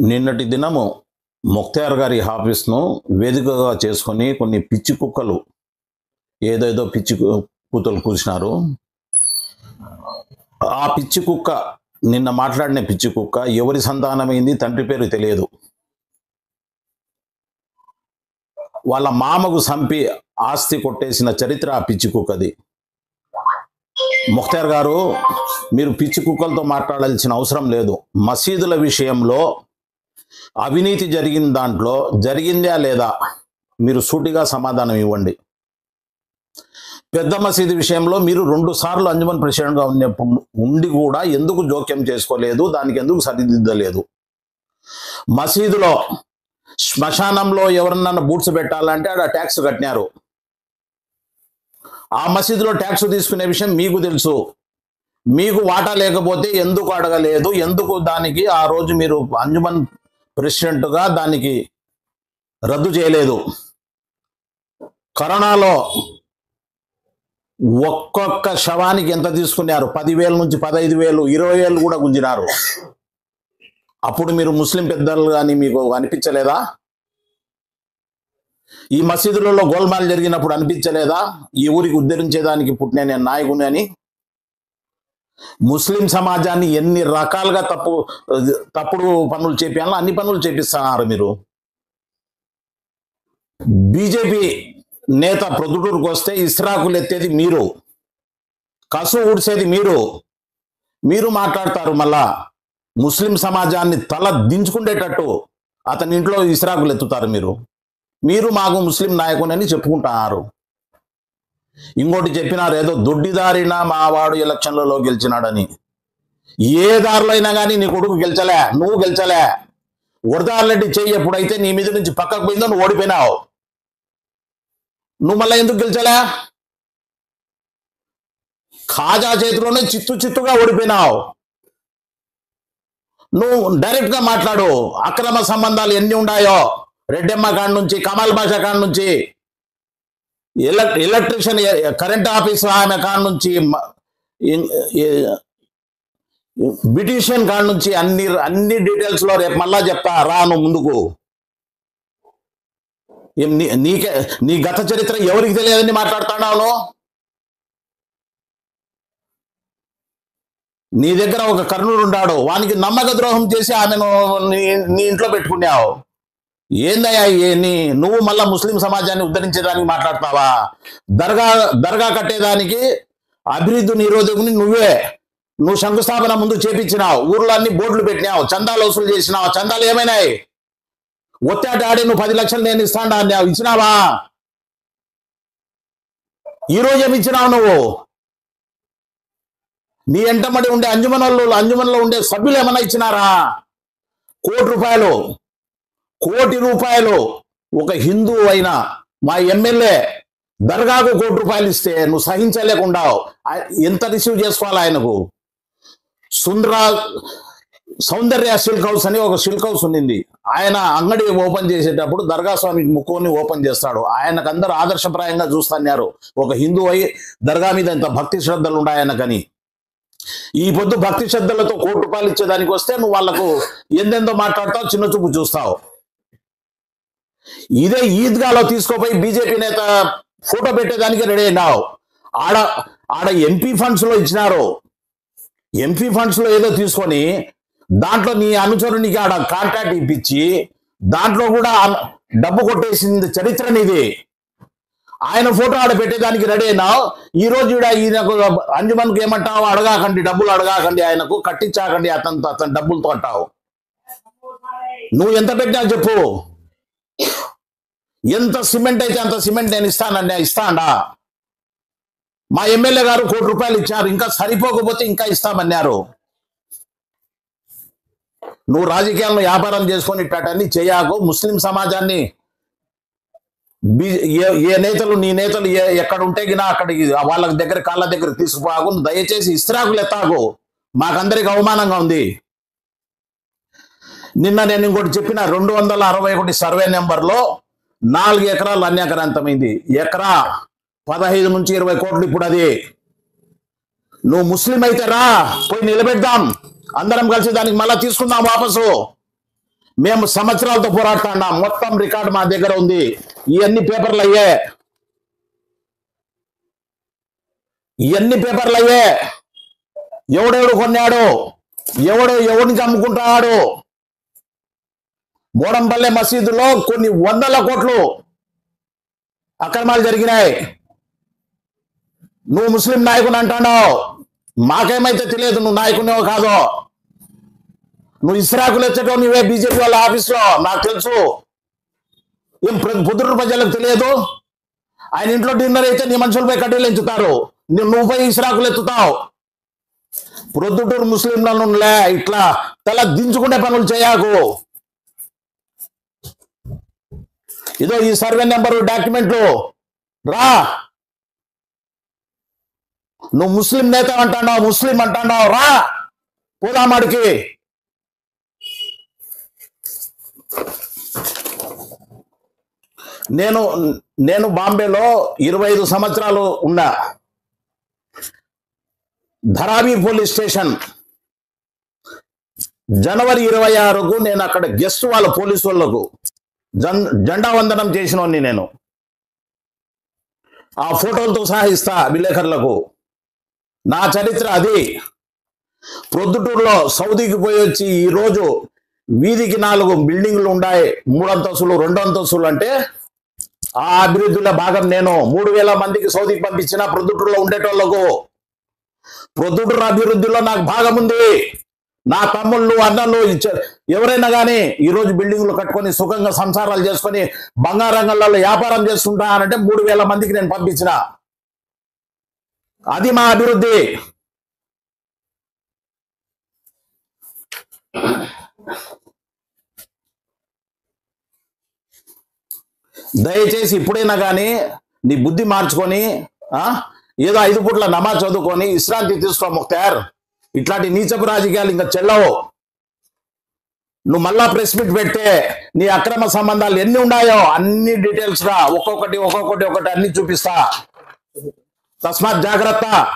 నిన్నటి దినము ముక్తార్ గారి ఆఫీస్ను వేదికగా చేసుకొని కొన్ని పిచ్చి కుక్కలు ఏదేదో పిచ్చి కు- కూతలు కూర్చున్నారు. ఆ పిచ్చి కుక్క నిన్న మాట్లాడిన పిచ్చి కుక్క ఎవరి సంతానమైంది తండ్రి పేరు తెలియదు. వాళ్ళ మామకు సంపి ఆస్తి కొట్టేసిన చరిత్ర ఆ పిచ్చి కుక్కది. ముఖ్తార్ గారు మీరు పిచ్చి కుక్కలతో మాట్లాడాల్సిన అవసరం లేదు. మసీదుల విషయంలో అవినీతి జరిగిన దాంట్లో జరిగిందా లేదా మీరు సూటిగా సమాధానం ఇవ్వండి. పెద్ద మసీదు విషయంలో మీరు రెండు సార్లు అంజుమన్ ప్రెసిడెంట్గా ఉన్నప్పుడు ఉండి కూడా ఎందుకు జోక్యం చేసుకోలేదు? దానికి ఎందుకు సరిదిద్దలేదు? మసీదులో శ్మశానంలో ఎవరన్నా బూట్స్ పెట్టాలంటే ఆడ ట్యాక్స్ కట్టినారు. ఆ మసీదులో ట్యాక్స్ తీసుకునే విషయం మీకు తెలుసు. మీకు వాటా లేకపోతే ఎందుకు అడగలేదు? ఎందుకు దానికి ఆ రోజు మీరు అంజుమన్ ప్రెసిడెంట్గా దానికి రద్దు చేయలేదు? కరోనాలో ఒక్కొక్క శవానికి ఎంత తీసుకున్నారు? పదివేల నుంచి పదహైదు వేలు ఇరవై వేలు కూడా గుంజినారు. అప్పుడు మీరు ముస్లిం పెద్దలు కానీ మీకు అనిపించలేదా? ఈ మసీదులలో గోల్మాల్ జరిగినప్పుడు అనిపించలేదా? ఈ ఊరికి ఉద్ధరించేదానికి పుట్టిన నేను నాయకుని అని? ముస్లిం సమాజాన్ని ఎన్ని రకాలుగా తప్పు తప్పుడు పనులు చేపించాలో అన్ని పనులు చేపిస్తున్నారు మీరు. బీజేపీ నేత ప్రొద్దుటూరుకు వస్తే ఇస్రాకులు ఎత్తేది మీరు. కసు ఊడ్చేది మీరు. మీరు మాట్లాడతారు మళ్ళా. ముస్లిం సమాజాన్ని తల దించుకుండేటట్టు అతని ఇంట్లో ఇస్రాకులు ఎత్తుతారు మీరు. మీరు మాకు ముస్లిం నాయకుని చెప్పుకుంటున్నారు ఇంకోటి చెప్పినారు ఏదో దొడ్డిదారిన మావాడు ఎలక్షన్లలో గెలిచినాడని. ఏ దారిలో అయినా కానీ నీ కొడుకు గెలిచలే నువ్వు గెలిచలే. వరదారెడ్డి చెయ్యి ఎప్పుడైతే నీ మీద నుంచి పక్కకు పోయిందో నువ్వు ఓడిపోయినావు. నువ్వు మళ్ళీ ఎందుకు గెలిచలే? ఖాజా చేతిలోనే చిత్తు చిత్తుగా ఓడిపోయినావు. నువ్వు డైరెక్ట్గా మాట్లాడు అక్రమ సంబంధాలు ఎన్ని ఉన్నాయో. రెడ్డెమ్మ కాడ నుంచి కమల్ బాషా కాడ నుంచి ఎలక్ట్రిషియన్ కరెంట్ ఆఫీస్ ఆమె కాడ నుంచి మ- కాడ నుంచి అన్ని అన్ని డీటెయిల్స్లో రేపు మళ్ళా చెప్తా రాను ముందుకు. నీ- నీకే నీ గత చరిత్ర ఎవరికి తెలియదని మాట్లాడుతున్నావు నీ దగ్గర ఒక కర్ణుడు ఉన్నాడు వానికి నమ్మక ద్రోహం చేసి ఆమెను నీ నీ ఇంట్లో పెట్టుకున్నావు. ఏందయ్యా ఏ నీ నువ్వు మళ్ళా ముస్లిం సమాజాన్ని ఉద్ధరించేదానికి మాట్లాడతావా దర్గా దర్గా కట్టేదానికి అభివృద్ధి నిరోధకుని నువ్వే. నువ్వు శంకుస్థాపన ముందు చేపించినావు. ఊర్లో అన్ని బోర్డులు పెట్టినావు. చందాలు వసూలు చేసినావు. చందాలు ఏమైనాయి? ఒత్తాట ఆడి నువ్వు పది లక్షలు నేను ఇస్తాను అన్నావు ఇచ్చినావా? ఈరోజు ఏమి ఇచ్చినావు నువ్వు? నీ ఎంటమడి ఉండే అంజుమనల్లో అంజుమన్లో ఉండే సభ్యులు ఏమైనా ఇచ్చినారా? కోటి రూపాయలు. కోటి రూపాయలు ఒక హిందూ అయినా మా ఎమ్మెల్యే దర్గాకు కోటి రూపాయలు ఇస్తే నువ్వు సహించలేకుండా ఎంత రిసీవ్ చేసుకోవాలి ఆయనకు? సుందర సౌందర్య సిల్క్ హౌస్ అని ఒక సిల్క్ హౌస్ ఉండింది. ఆయన అంగడి ఓపెన్ చేసేటప్పుడు దర్గా స్వామికి ముక్కుని ఓపెన్ చేస్తాడు. ఆయనకు అందరూ ఆదర్శప్రాయంగా చూస్తున్నారు. ఒక హిందూ అయి దర్గా మీద ఇంత భక్తి శ్రద్ధలు ఉన్నాయి ఈ పొద్దు భక్తి శ్రద్ధలతో కోటి రూపాయలు ఇచ్చేదానికి వస్తే నువ్వు వాళ్ళకు ఎందెందో మాట్లాడతావు చిన్న చూపు చూస్తావు. ఇదే ఈద్గాలో తీసుకోపోయి బీజేపీ నేత ఫోటో పెట్టేదానికి రెడీ అయినావు. ఆడ ఆడ ఎంపీ ఫండ్స్లో ఇచ్చినారు. ఎంపీ ఫండ్స్లో ఏదో తీసుకొని దాంట్లో నీ అనుచరునికి ఆడ కాంట్రాక్ట్ ఇప్పించి దాంట్లో కూడా డబ్బు కొట్టేసింది చరిత్ర నీది. ఆయన ఫోటో ఆడ పెట్టేదానికి రెడీ అయినావు. ఈ రోజు ఈయనకు అంజుమన్కి ఏమంటావు అడగాకండి డబ్బులు అడగాకండి ఆయనకు కట్టించాకండి అతను అతని డబ్బులతో అంటావు. నువ్వు ఎంత పెట్టినావు చెప్పు. ఎంత సిమెంట్ అయితే అంత సిమెంట్ నేను ఇస్తానండి ఇస్తాండా మా ఎమ్మెల్యే గారు కోటి రూపాయలు ఇచ్చారు ఇంకా సరిపోకపోతే ఇంకా ఇస్తామన్నారు. నువ్వు రాజకీయాలను వ్యాపారం చేసుకొని ఇట్టని చేయకు ముస్లిం సమాజాన్ని ఏ ఏ నేతలు నీ నేతలు ఏ ఎక్కడ ఉంటే గినా అక్కడికి వాళ్ళ దగ్గర కాళ్ళ దగ్గర తీసుకుపోకు దయచేసి ఇస్త్రాకులు ఎత్తాకు. మాకందరికి అవమానంగా ఉంది. నిన్న నేను ఇంకోటి చెప్పిన రెండు వందల అరవై ఒకటి సర్వే నెంబర్లో నాలుగు ఎకరాలు అన్యాక్రాంతమైంది ఎకరా పదహైదు నుంచి ఇరవై కోట్లు ఇప్పుడు అది. నువ్వు ముస్లిం అయితే రా పోయి నిలబెడదాం. అందరం కలిసి దానికి మళ్ళా తీసుకుందాం వాపసు. మేము సంవత్సరాలతో పోరాడుతున్నాం. మొత్తం రికార్డు మా దగ్గర ఉంది. ఇవన్నీ పేపర్లు అయ్యే. ఇవన్నీ పేపర్లు అయ్యే. ఎవడెవడు కొన్నాడు? ఎవడు ఎవడిని చమ్ముకుంటున్నాడు మోడంపల్లె మసీదులో కొన్ని వందల కోట్లు అక్రమాలు జరిగినాయి. నువ్వు ముస్లిం నాయకుని అంటున్నావు. మాకేమైతే తెలియదు నువ్వు నాయకునేవో కాదో. నువ్వు ఇస్రాకులు ఎత్తటో నువ్వే బీజేపీ వాళ్ళ ఆఫీస్లో నాకు తెలుసు. ఏం పొద్దురు ప్రజలకు తెలియదు? ఆయన ఇంట్లో డిన్నర్ అయితే నీ మనుషులపై కట్టెలు ఎంచుతారు. నువ్వు నువ్వు పోయి ఇస్రాకులు ఎత్తుతావు. ప్రొద్దుటూరు ముస్లింలను లే ఇట్లా తల దించుకునే పనులు చేయకు. ఇదో ఈ సర్వే నెంబరు డాక్యుమెంట్లు. రా. నువ్వు ముస్లిం నేత అంటున్నావు ముస్లిం అంటున్నావు రా. పూలామాడికి నేను నేను బాంబేలో ఇరవై ఐదు సంవత్సరాలు ఉన్నా. ధరావి పోలీస్ స్టేషన్. జనవరి ఇరవై ఆరుకు నేను అక్కడ గెస్ట్ వాళ్ళ పోలీసు వాళ్ళకు జెండా వందనం చేసినోన్ని నేను. ఆ ఫోటోలతో సహా ఇస్తా విలేకరులకు. నా చరిత్ర అది. ప్రొద్దుటూరులో సౌదీకి పోయి వచ్చి ఈరోజు వీధికి నాలుగు బిల్డింగ్లు ఉన్నాయి మూడు అంతస్తులు రెండు అంతస్తులు అంటే ఆ అభివృద్ధిలో భాగం నేను. మూడు వేల మందికి సౌదీకి పంపించిన ప్రొద్దుటూరులో ఉండేటోళ్ళకు. ప్రొద్దుటూరు అభివృద్ధిలో నాకు భాగం ఉంది. నా తమ్ముళ్ళు అన్నలు ఎవరైనా కానీ ఈరోజు బిల్డింగ్లు కట్టుకొని సుఖంగా సంసారాలు చేసుకొని బంగారంగంలో వ్యాపారం చేస్తుంటానంటే మూడు వేల మందికి నేను పంపించిన. అది మా అభివృద్ధి. దయచేసి ఇప్పుడైనా కానీ నీ బుద్ధి మార్చుకొని ఏదో ఐదు పూట్ల నమాజ్ చదువుకొని విశ్రాంతి తీసుకో ముక్తార్. ఇట్లాంటి నీచపు రాజకీయాలు ఇంకా చెల్లవు. నువ్వు మళ్ళా ప్రెస్ మీట్ పెడితే నీ అక్రమ సంబంధాలు ఎన్ని ఉన్నాయో అన్ని డీటెయిల్స్ రా. ఒక్కొక్కటి ఒక్కొక్కటి ఒకటి అన్ని చూపిస్తా. తస్మాత్ జాగ్రత్త.